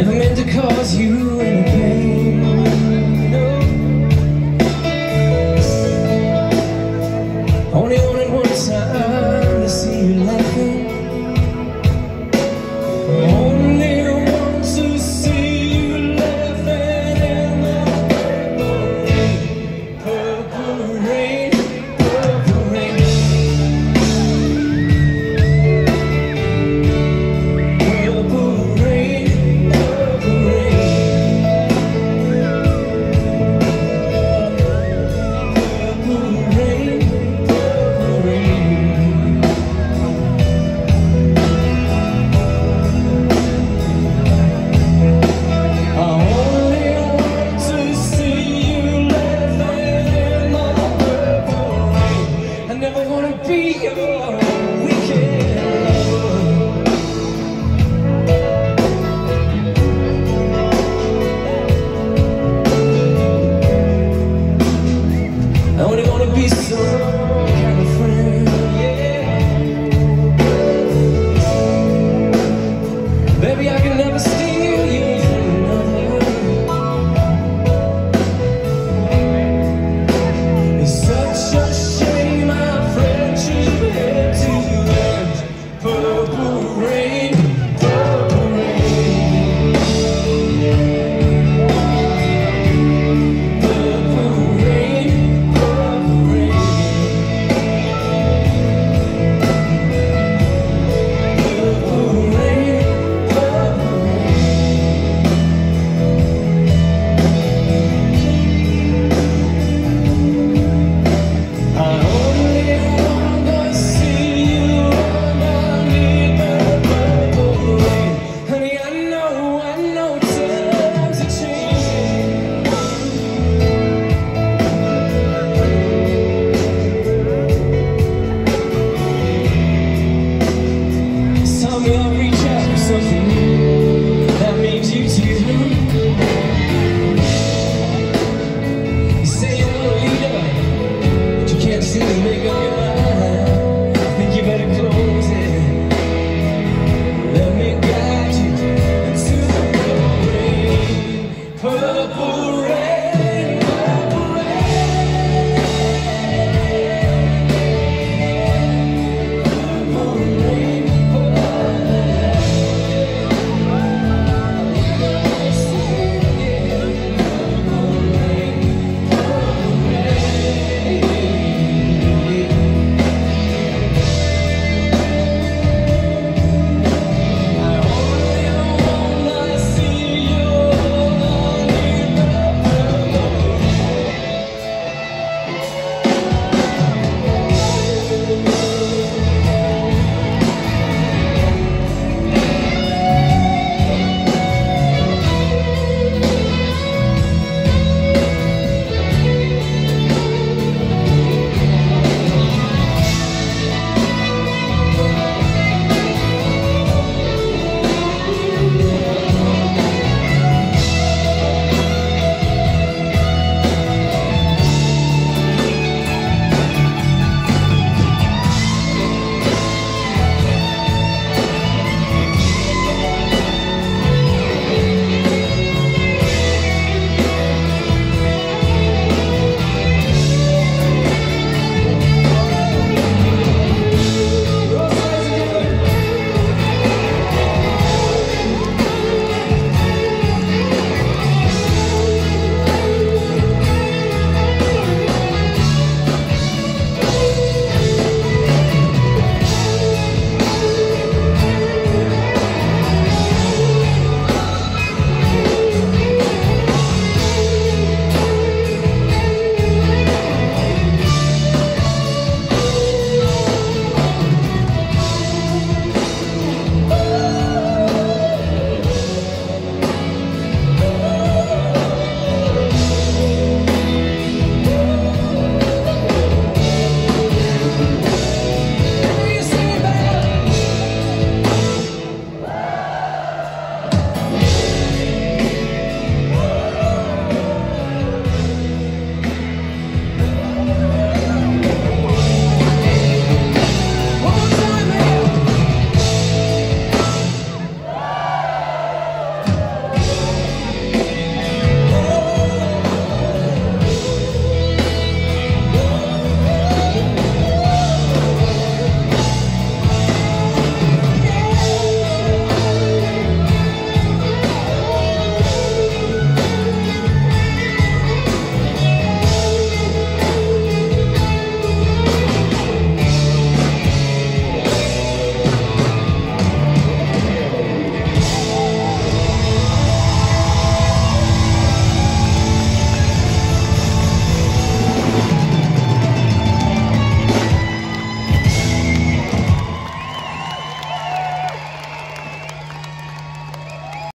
Never meant to cause you